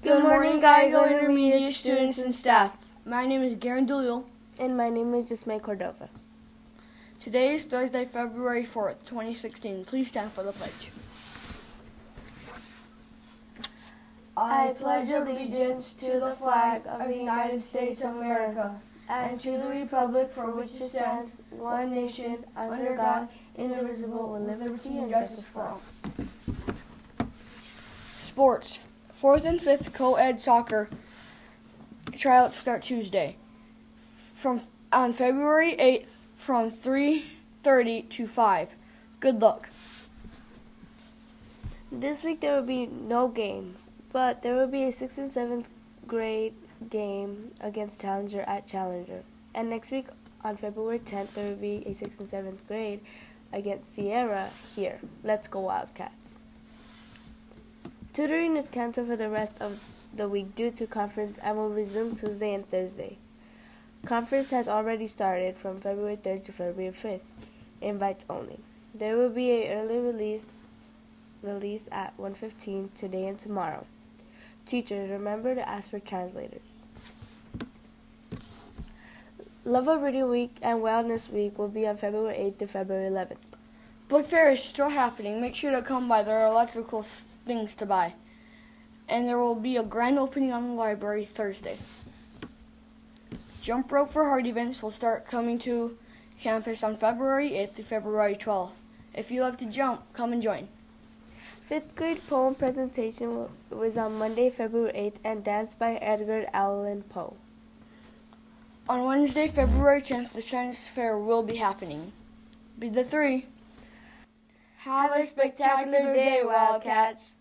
Good morning, Gallego Intermediate students and staff. My name is Garen Dooley. And my name is Jasmine Cordova. Today is Thursday, February 4th, 2016. Please stand for the pledge. I pledge allegiance to the flag of the United States of America and to the republic for which it stands, one nation, under God, indivisible, with liberty and justice for all. Sports. Fourth and fifth co-ed soccer tryouts start Tuesday. From on February 8th from 3:30 to 5. Good luck. This week there will be no games, but there will be a 6th and 7th grade game against Challenger at Challenger. And next week on February 10th there will be a 6th and 7th grade against Sierra here. Let's go Wildcats. Tutoring is canceled for the rest of the week due to conference and will resume Tuesday and Thursday. Conference has already started from February 3rd to February 5th. Invites only. There will be a early release release at 1:15 today and tomorrow. Teachers, remember to ask for translators. Love of Reading Week and Wellness Week will be on February 8th to February 11th. Book fair is still happening. Make sure to come by. There are lots things to buy. And there will be a grand opening on the library Thursday. Jump rope for heart events will start coming to campus on February 8th to February 12th. If you love to jump, come and join. Fifth grade poem presentation was on Monday, February 8th, and dance by Edgar Allan Poe. On Wednesday, February 10th, the science fair will be happening. Be the three. Have a spectacular day, Wildcats.